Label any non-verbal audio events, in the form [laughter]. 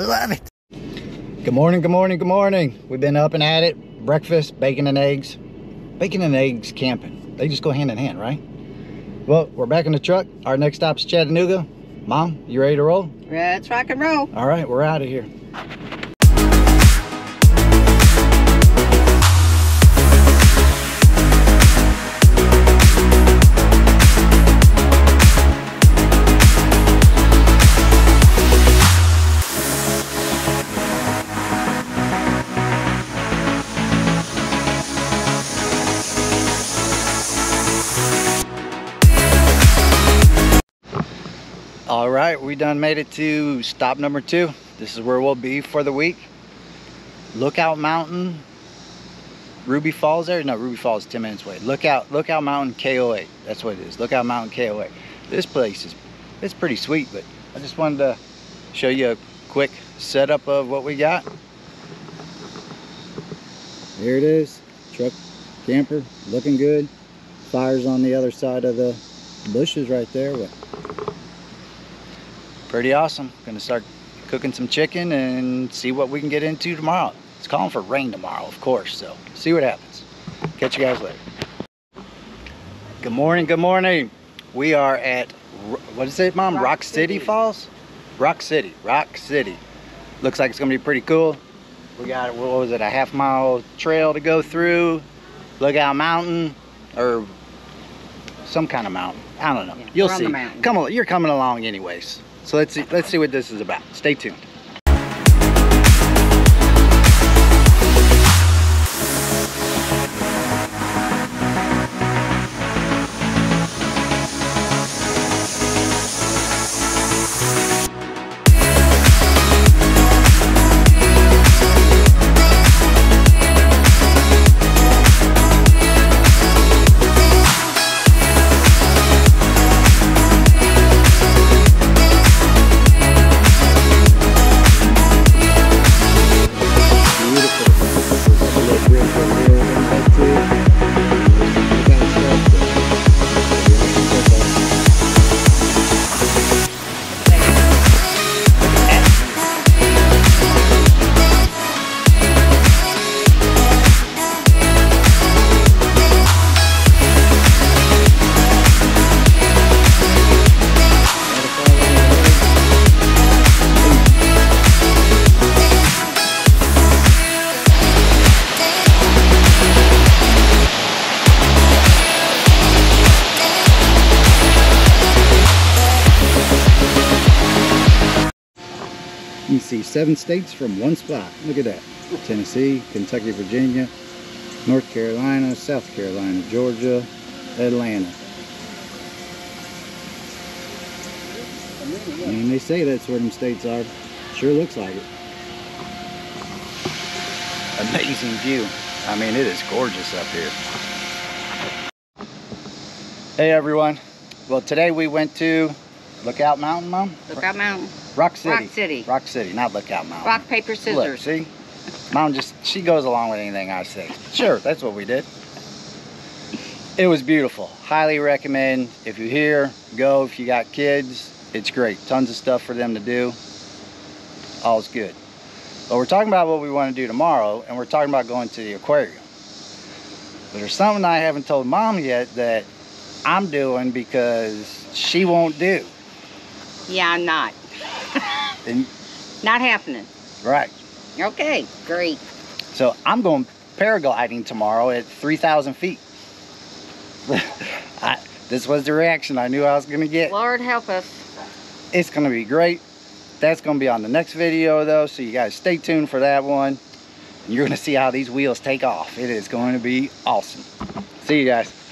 love it. Good morning, good morning, good morning. We've been up and at it. Breakfast, bacon and eggs. Bacon and eggs camping. They just go hand in hand, right? Well, we're back in the truck. Our next stop's Chattanooga. Mom, you ready to roll? Let's rock and roll. All right, we're out of here. All right, we done made it to stop number two. This is where we'll be for the week. Lookout Mountain, Ruby Falls there? No, Ruby Falls 10 minutes away. Lookout, Lookout Mountain KOA. That's what it is. Lookout Mountain KOA. This place is, it's pretty sweet, but I just wanted to show you a quick setup of what we got. There it is. Truck camper, looking good. Fires on the other side of the bushes right there. But pretty awesome. Gonna start cooking some chicken and see what we can get into tomorrow. It's calling for rain tomorrow, of course, so see what happens. Catch you guys later. Good morning, good morning. We are at, what is it, Mom? Rock, Rock City. City. Falls? Rock City, Rock City. Looks like it's gonna be pretty cool. We got, what was it, a half mile trail to go through. Lookout Mountain, or some kind of mountain. I don't know. Yeah, You'll see. Come on, you're coming along anyways. So let's see. Let's see what this is about. Stay tuned. You see seven states from one spot. Look at that. Tennessee, Kentucky, Virginia, North Carolina, South Carolina, Georgia, Atlanta. And they say that's where them states are. Sure looks like it. Amazing view. I mean, it is gorgeous up here. Hey everyone. Well, today we went to Lookout Mountain, Mom? Lookout Mountain. Rock City. Rock City. Rock City, not Lookout Mountain. Rock, paper, Look, scissors. see? Mom just, she goes along with anything I say. Sure, that's what we did. It was beautiful. Highly recommend. If you're here, go. If you got kids, it's great. Tons of stuff for them to do. All's good. But we're talking about what we want to do tomorrow, and we're talking about going to the aquarium. But there's something I haven't told Mom yet that I'm doing because she won't do. Yeah, I'm not. And, Not happening. right. Okay, great. So I'm going paragliding tomorrow at 3,000 feet. [laughs] I, this was the reaction I knew I was going to get. Lord help us. It's going to be great. That's going to be on the next video though, so you guys stay tuned for that one. You're going to see how these wheels take off. It is going to be awesome. See you guys.